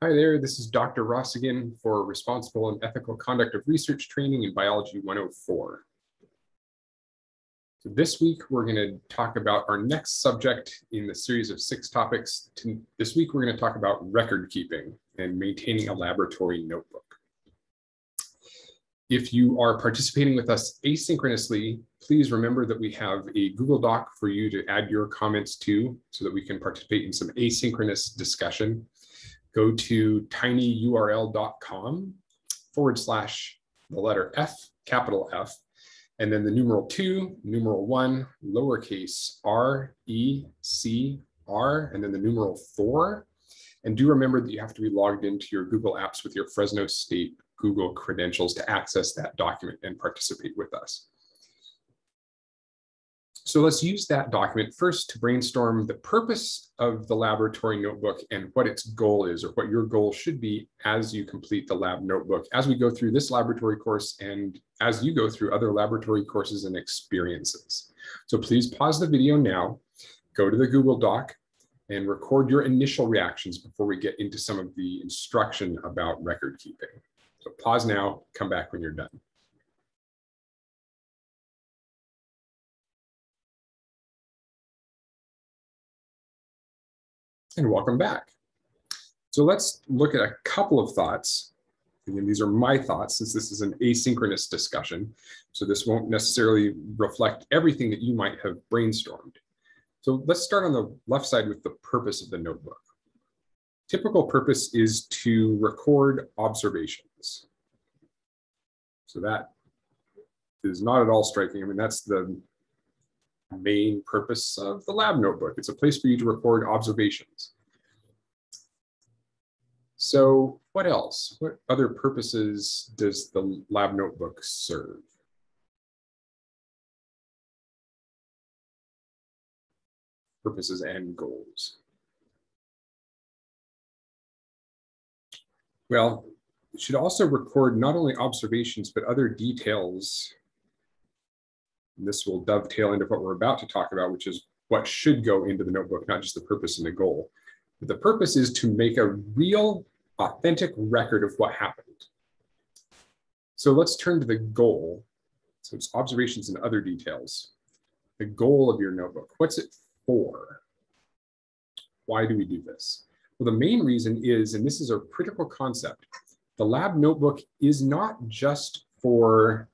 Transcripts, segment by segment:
Hi there, this is Dr. Ross again for Responsible and Ethical Conduct of Research Training in Biology 104. So this week, we're going to talk about our next subject in the series of six topics. This week, we're going to talk about record keeping and maintaining a laboratory notebook. If you are participating with us asynchronously, please remember that we have a Google Doc for you to add your comments to so that we can participate in some asynchronous discussion go to tinyurl.com forward slash the letter F, capital F, and then the numeral two, numeral one, lowercase r, e, c, r, and then the numeral four. And do remember that you have to be logged into your Google Apps with your Fresno State Google credentials to access that document and participate with us. So let's use that document first to brainstorm the purpose of the laboratory notebook and what its goal is or what your goal should be as you complete the lab notebook, as we go through this laboratory course and as you go through other laboratory courses and experiences. So please pause the video now, go to the Google Doc and record your initial reactions before we get into some of the instruction about record keeping. So pause now, come back when you're done. And welcome back. So let's look at a couple of thoughts. Again, these are my thoughts since this is an asynchronous discussion. So this won't necessarily reflect everything that you might have brainstormed. So let's start on the left side with the purpose of the notebook. Typical purpose is to record observations. So that is not at all striking. I mean, that's the main purpose of the lab notebook. It's a place for you to record observations. So what else? What other purposes does the lab notebook serve? Purposes and goals. Well, it should also record not only observations, but other details and this will dovetail into what we're about to talk about, which is what should go into the notebook, not just the purpose and the goal. But the purpose is to make a real, authentic record of what happened. So let's turn to the goal. So it's observations and other details. The goal of your notebook. What's it for? Why do we do this? Well, the main reason is, and this is a critical concept, the lab notebook is not just for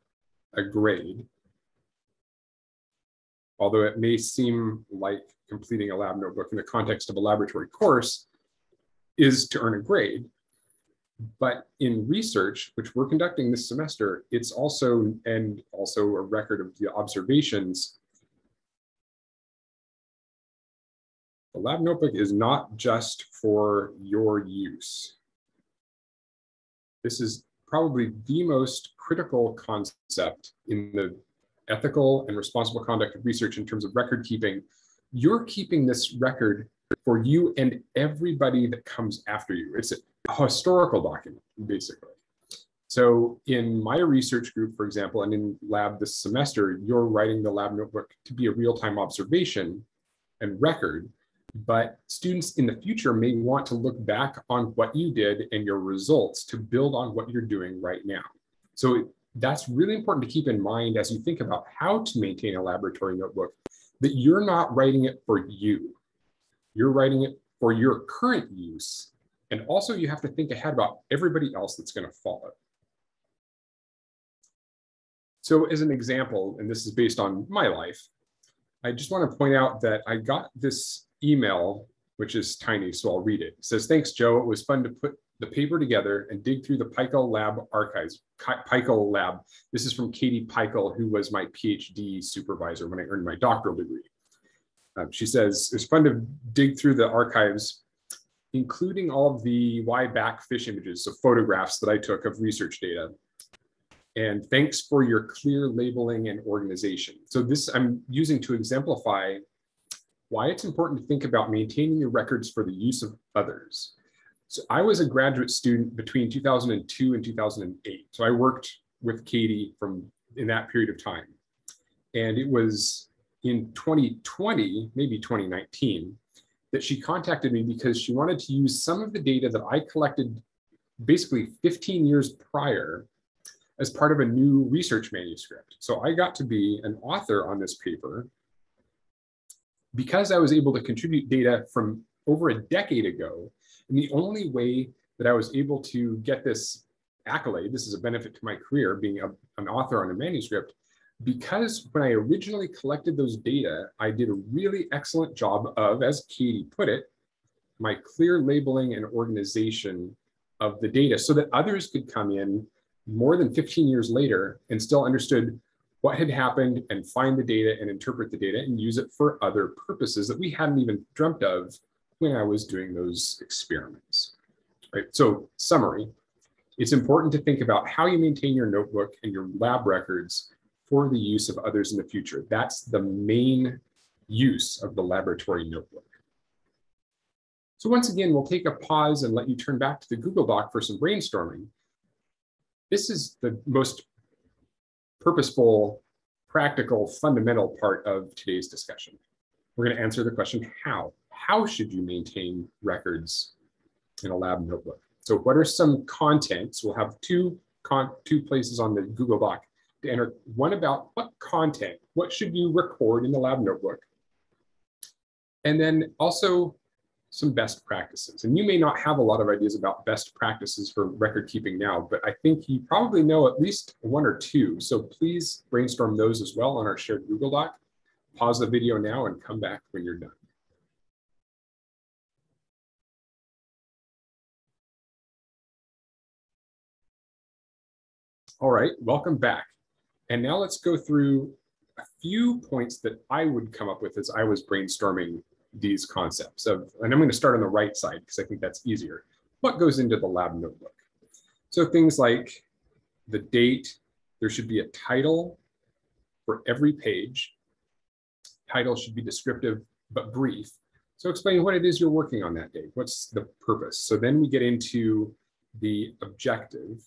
a grade although it may seem like completing a lab notebook in the context of a laboratory course is to earn a grade. But in research, which we're conducting this semester, it's also, and also a record of the observations. The lab notebook is not just for your use. This is probably the most critical concept in the ethical and responsible conduct of research in terms of record keeping, you're keeping this record for you and everybody that comes after you. It's a historical document, basically. So in my research group, for example, and in lab this semester, you're writing the lab notebook to be a real-time observation and record, but students in the future may want to look back on what you did and your results to build on what you're doing right now. So that's really important to keep in mind as you think about how to maintain a laboratory notebook, that you're not writing it for you. You're writing it for your current use. And also you have to think ahead about everybody else that's gonna follow. So as an example, and this is based on my life, I just wanna point out that I got this email, which is tiny, so I'll read it. It says, thanks, Joe. It was fun to put the paper together and dig through the Peichel Lab archives. Peichel Lab. This is from Katie Peichel, who was my PhD supervisor when I earned my doctoral degree. Um, she says, It was fun to dig through the archives, including all of the Y-back fish images, so photographs that I took of research data. And thanks for your clear labeling and organization. So this I'm using to exemplify why it's important to think about maintaining your records for the use of others. So I was a graduate student between 2002 and 2008. So I worked with Katie from in that period of time. And it was in 2020, maybe 2019, that she contacted me because she wanted to use some of the data that I collected basically 15 years prior as part of a new research manuscript. So I got to be an author on this paper because I was able to contribute data from over a decade ago. And the only way that I was able to get this accolade, this is a benefit to my career, being a, an author on a manuscript, because when I originally collected those data, I did a really excellent job of, as Katie put it, my clear labeling and organization of the data so that others could come in more than 15 years later and still understood what had happened and find the data and interpret the data and use it for other purposes that we hadn't even dreamt of when I was doing those experiments. Right. So summary, it's important to think about how you maintain your notebook and your lab records for the use of others in the future. That's the main use of the laboratory notebook. So once again, we'll take a pause and let you turn back to the Google Doc for some brainstorming. This is the most purposeful, practical, fundamental part of today's discussion. We're going to answer the question, how? How should you maintain records in a lab notebook? So what are some contents? We'll have two, con two places on the Google Doc to enter. One about what content, what should you record in the lab notebook? And then also some best practices. And you may not have a lot of ideas about best practices for record keeping now, but I think you probably know at least one or two. So please brainstorm those as well on our shared Google Doc. Pause the video now and come back when you're done. All right, welcome back. And now let's go through a few points that I would come up with as I was brainstorming these concepts of, and I'm going to start on the right side because I think that's easier. What goes into the lab notebook? So things like the date, there should be a title for every page. Title should be descriptive but brief. So explain what it is you're working on that day. What's the purpose? So then we get into the objective.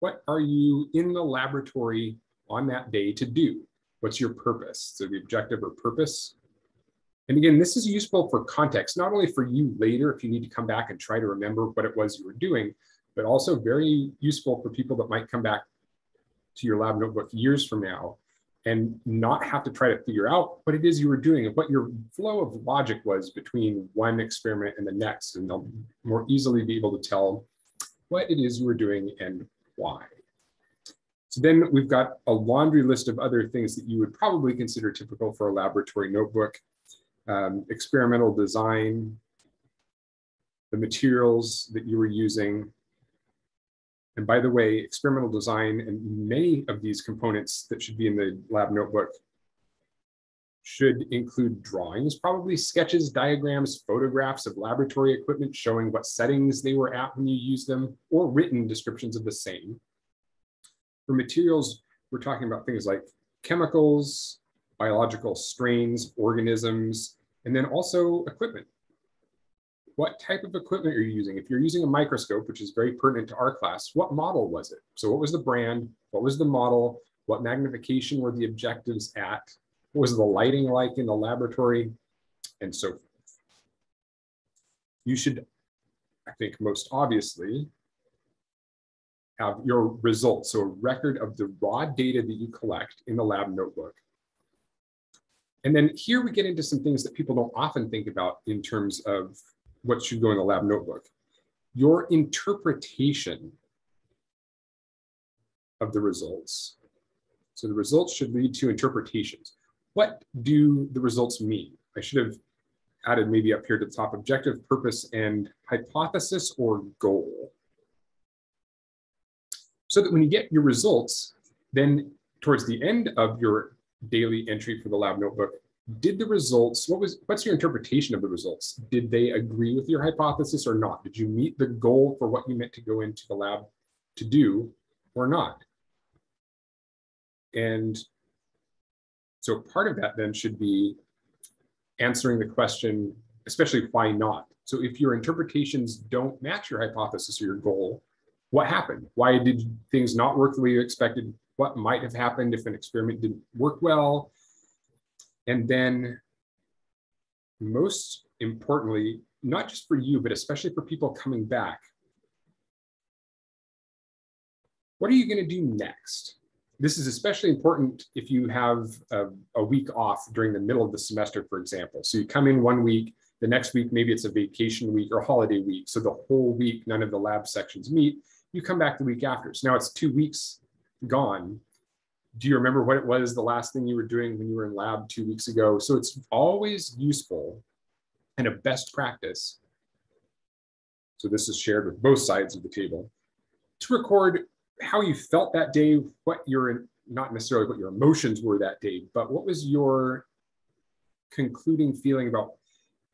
What are you in the laboratory on that day to do? What's your purpose? So the objective or purpose and again, this is useful for context, not only for you later if you need to come back and try to remember what it was you were doing, but also very useful for people that might come back to your lab notebook years from now and not have to try to figure out what it is you were doing and what your flow of logic was between one experiment and the next. And they'll more easily be able to tell what it is you were doing and why. So then we've got a laundry list of other things that you would probably consider typical for a laboratory notebook um, experimental design, the materials that you were using. And by the way, experimental design and many of these components that should be in the lab notebook should include drawings, probably sketches, diagrams, photographs of laboratory equipment showing what settings they were at when you use them, or written descriptions of the same. For materials, we're talking about things like chemicals, biological strains, organisms, and then also equipment. What type of equipment are you using? If you're using a microscope, which is very pertinent to our class, what model was it? So what was the brand? What was the model? What magnification were the objectives at? What was the lighting like in the laboratory? And so forth. You should, I think most obviously, have your results. So a record of the raw data that you collect in the lab notebook and then here we get into some things that people don't often think about in terms of what should go in the lab notebook. Your interpretation of the results. So the results should lead to interpretations. What do the results mean? I should have added maybe up here to the top objective, purpose, and hypothesis or goal. So that when you get your results, then towards the end of your daily entry for the lab notebook. Did the results, what was, what's your interpretation of the results? Did they agree with your hypothesis or not? Did you meet the goal for what you meant to go into the lab to do or not? And so part of that then should be answering the question, especially why not? So if your interpretations don't match your hypothesis or your goal, what happened? Why did things not work the way you expected? What might have happened if an experiment didn't work well. And then most importantly, not just for you, but especially for people coming back, what are you going to do next? This is especially important if you have a, a, week off during the middle of the semester, for example. So you come in one week, the next week, maybe it's a vacation week or holiday week. So the whole week, none of the lab sections meet. You come back the week after. So now it's two weeks gone. Do you remember what it was the last thing you were doing when you were in lab two weeks ago? So it's always useful and a best practice. So this is shared with both sides of the table to record how you felt that day, what your, not necessarily what your emotions were that day, but what was your concluding feeling about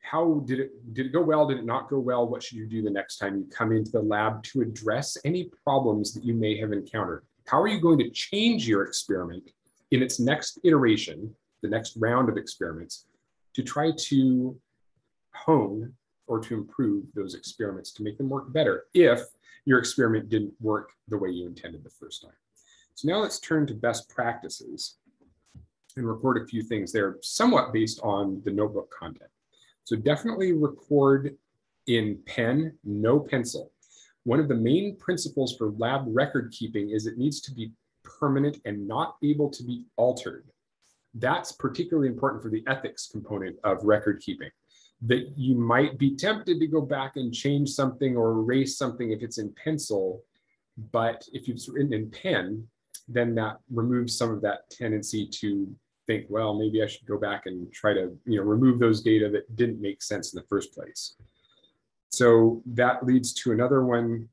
how did it did it go well did it not go well what should you do the next time you come into the lab to address any problems that you may have encountered how are you going to change your experiment in its next iteration the next round of experiments to try to hone or to improve those experiments to make them work better if your experiment didn't work the way you intended the first time. So now let's turn to best practices and record a few things there somewhat based on the notebook content. So definitely record in pen, no pencil. One of the main principles for lab record keeping is it needs to be permanent and not able to be altered. That's particularly important for the ethics component of record keeping that you might be tempted to go back and change something or erase something if it's in pencil. But if you've written in pen, then that removes some of that tendency to think, well, maybe I should go back and try to you know, remove those data that didn't make sense in the first place. So that leads to another one.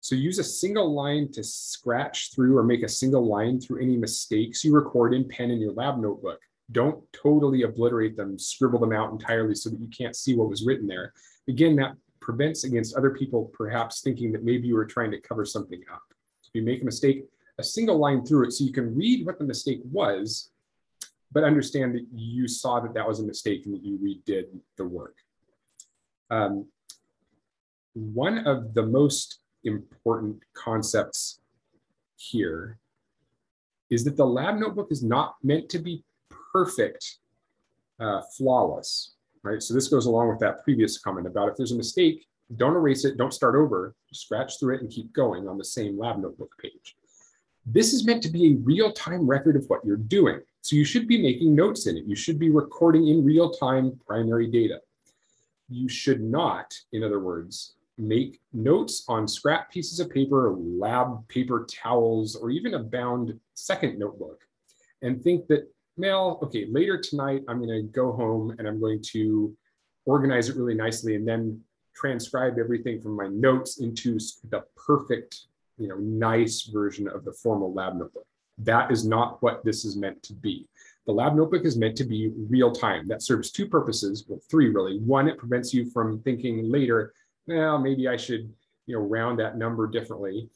So use a single line to scratch through or make a single line through any mistakes you record in pen in your lab notebook don't totally obliterate them, scribble them out entirely so that you can't see what was written there. Again, that prevents against other people perhaps thinking that maybe you were trying to cover something up. If you make a mistake, a single line through it so you can read what the mistake was, but understand that you saw that that was a mistake and that you redid the work. Um, one of the most important concepts here is that the lab notebook is not meant to be perfect, uh, flawless, right? So this goes along with that previous comment about if there's a mistake, don't erase it, don't start over, scratch through it and keep going on the same lab notebook page. This is meant to be a real-time record of what you're doing. So you should be making notes in it. You should be recording in real-time primary data. You should not, in other words, make notes on scrap pieces of paper, lab paper towels, or even a bound second notebook and think that Mail, okay, later tonight, I'm going to go home and I'm going to organize it really nicely and then transcribe everything from my notes into the perfect, you know, nice version of the formal lab notebook. That is not what this is meant to be. The lab notebook is meant to be real time. That serves two purposes, well, three really. One, it prevents you from thinking later, well, maybe I should, you know, round that number differently.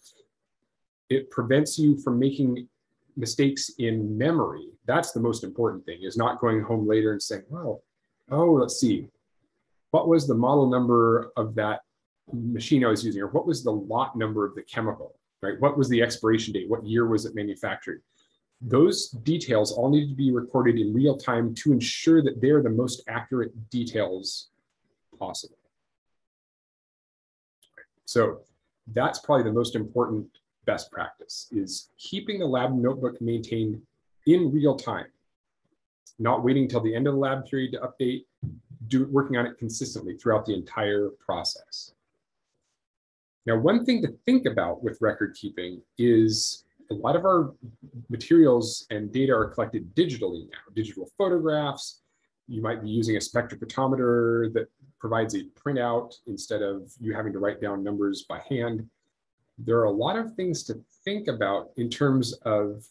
It prevents you from making mistakes in memory. That's the most important thing is not going home later and saying, well, oh, let's see, what was the model number of that machine I was using, or what was the lot number of the chemical, right? What was the expiration date? What year was it manufactured? Those details all need to be recorded in real time to ensure that they're the most accurate details possible. So that's probably the most important best practice is keeping the lab notebook maintained in real time, not waiting till the end of the lab period to update, do, working on it consistently throughout the entire process. Now, one thing to think about with record keeping is a lot of our materials and data are collected digitally now, digital photographs. You might be using a spectrophotometer that provides a printout instead of you having to write down numbers by hand there are a lot of things to think about in terms of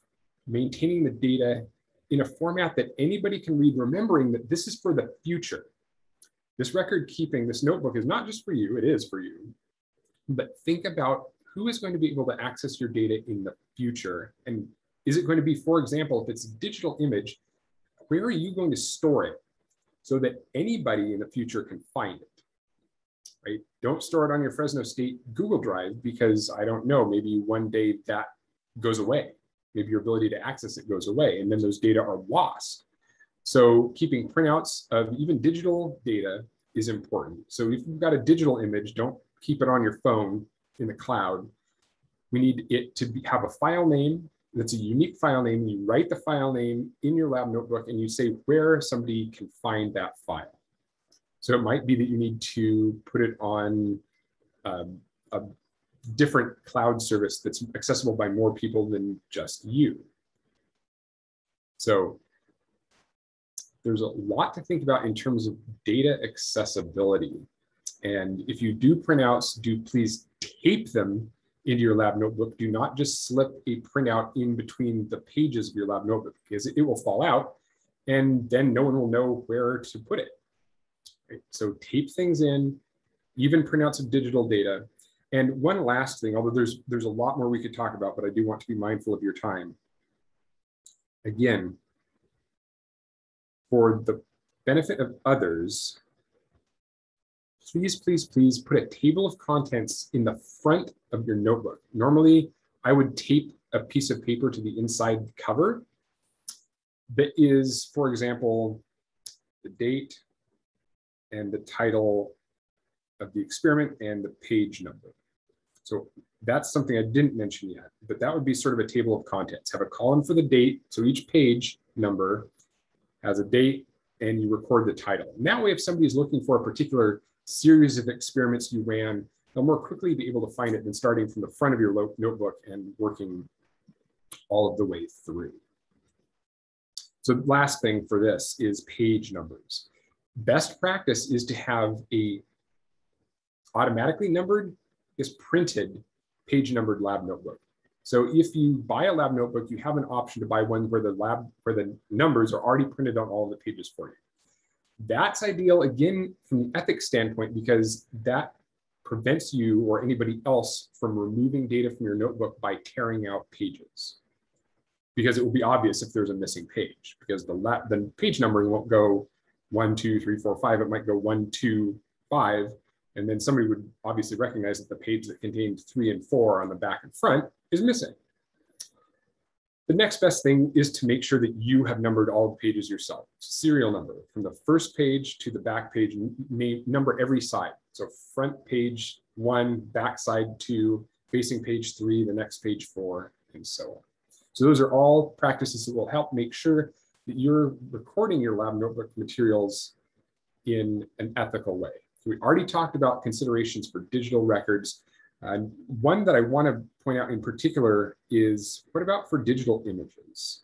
maintaining the data in a format that anybody can read, remembering that this is for the future. This record keeping, this notebook is not just for you, it is for you, but think about who is going to be able to access your data in the future. And is it going to be, for example, if it's a digital image, where are you going to store it so that anybody in the future can find it? right? Don't store it on your Fresno State Google Drive because I don't know, maybe one day that goes away. Maybe your ability to access it goes away and then those data are lost. So keeping printouts of even digital data is important. So if you've got a digital image, don't keep it on your phone in the cloud. We need it to be, have a file name that's a unique file name. You write the file name in your lab notebook and you say where somebody can find that file. So it might be that you need to put it on um, a different cloud service that's accessible by more people than just you. So there's a lot to think about in terms of data accessibility. And if you do printouts, do please tape them into your lab notebook. Do not just slip a printout in between the pages of your lab notebook because it will fall out and then no one will know where to put it. Right? So tape things in, even printouts of digital data. And one last thing, although there's, there's a lot more we could talk about, but I do want to be mindful of your time. Again, for the benefit of others, please, please, please put a table of contents in the front of your notebook. Normally, I would tape a piece of paper to the inside cover that is, for example, the date and the title of the experiment and the page number. So that's something I didn't mention yet, but that would be sort of a table of contents. Have a column for the date. So each page number has a date and you record the title. And that way, if somebody's looking for a particular series of experiments you ran, they'll more quickly be able to find it than starting from the front of your notebook and working all of the way through. So last thing for this is page numbers. Best practice is to have a automatically numbered is printed page numbered lab notebook. So if you buy a lab notebook, you have an option to buy one where the lab where the numbers are already printed on all of the pages for you. That's ideal again from the ethics standpoint because that prevents you or anybody else from removing data from your notebook by tearing out pages. Because it will be obvious if there's a missing page because the, lab, the page numbering won't go one, two, three, four, five. It might go one, two, five. And then somebody would obviously recognize that the page that contained three and four on the back and front is missing. The next best thing is to make sure that you have numbered all the pages yourself. Serial number from the first page to the back page, number every side. So front page one, back side two, facing page three, the next page four, and so on. So those are all practices that will help make sure that you're recording your lab notebook materials in an ethical way. So we already talked about considerations for digital records. Uh, one that I want to point out in particular is what about for digital images?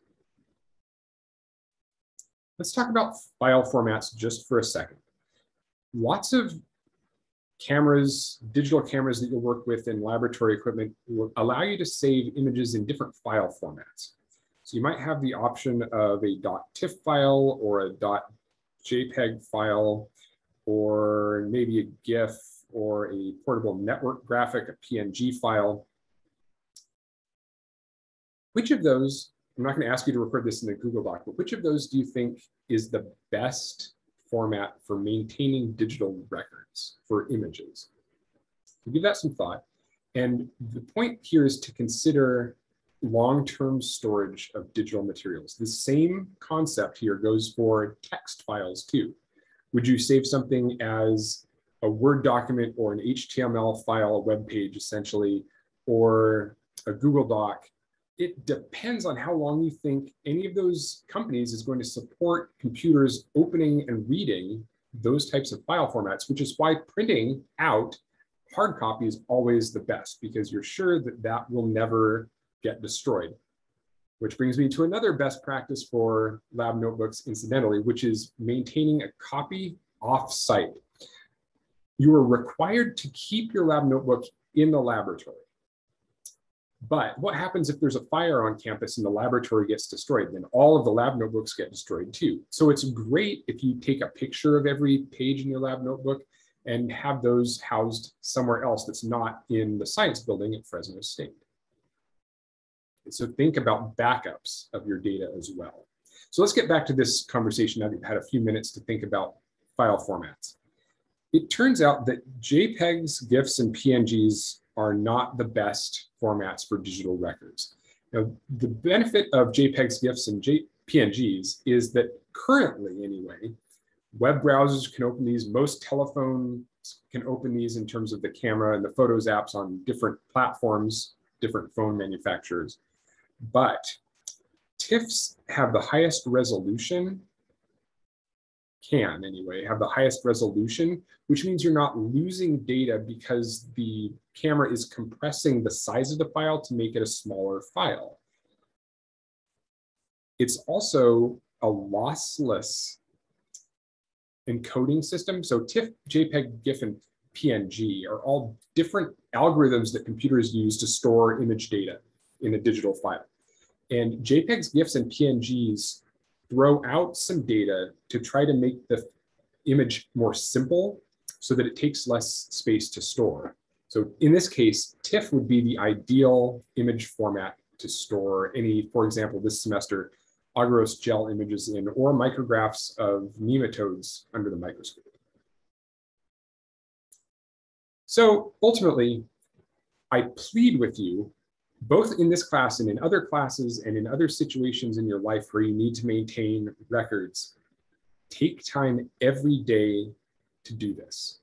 Let's talk about file formats just for a second. Lots of cameras, digital cameras that you'll work with in laboratory equipment will allow you to save images in different file formats. So you might have the option of a .tiff file or a .jpeg file, or maybe a GIF or a portable network graphic, a PNG file. Which of those, I'm not going to ask you to record this in the Google Doc, but which of those do you think is the best format for maintaining digital records for images? So give that some thought. And the point here is to consider long-term storage of digital materials. The same concept here goes for text files too. Would you save something as a Word document or an HTML file, a web page essentially, or a Google Doc? It depends on how long you think any of those companies is going to support computers opening and reading those types of file formats, which is why printing out hard copy is always the best because you're sure that that will never get destroyed. Which brings me to another best practice for lab notebooks, incidentally, which is maintaining a copy off-site. You are required to keep your lab notebook in the laboratory. But what happens if there's a fire on campus and the laboratory gets destroyed? Then all of the lab notebooks get destroyed too. So it's great if you take a picture of every page in your lab notebook and have those housed somewhere else that's not in the science building at Fresno State. So think about backups of your data as well. So let's get back to this conversation now that you've had a few minutes to think about file formats. It turns out that JPEGs, GIFs, and PNGs are not the best formats for digital records. Now, the benefit of JPEGs, GIFs, and J PNGs is that currently anyway, web browsers can open these. Most telephones can open these in terms of the camera and the Photos apps on different platforms, different phone manufacturers. But TIFFs have the highest resolution, can anyway, have the highest resolution, which means you're not losing data because the camera is compressing the size of the file to make it a smaller file. It's also a lossless encoding system. So TIFF, JPEG, GIF, and PNG are all different algorithms that computers use to store image data in a digital file. And JPEGs, GIFs, and PNGs throw out some data to try to make the image more simple so that it takes less space to store. So in this case, TIFF would be the ideal image format to store any, for example, this semester, agarose gel images in or micrographs of nematodes under the microscope. So ultimately, I plead with you, both in this class and in other classes and in other situations in your life where you need to maintain records, take time every day to do this.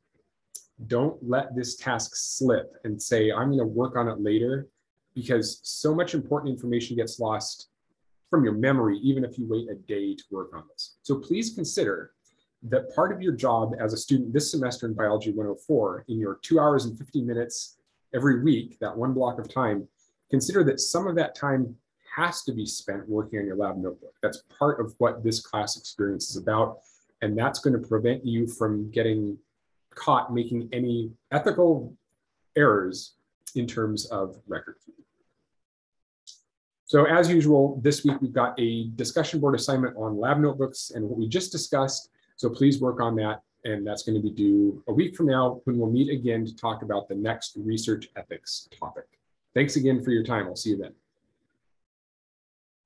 Don't let this task slip and say, I'm going to work on it later, because so much important information gets lost from your memory, even if you wait a day to work on this. So please consider that part of your job as a student this semester in Biology 104, in your two hours and 50 minutes every week, that one block of time, consider that some of that time has to be spent working on your lab notebook. That's part of what this class experience is about. And that's going to prevent you from getting caught making any ethical errors in terms of record keeping. So as usual, this week we've got a discussion board assignment on lab notebooks and what we just discussed. So please work on that. And that's going to be due a week from now when we'll meet again to talk about the next research ethics topic. Thanks again for your time. I'll see you then.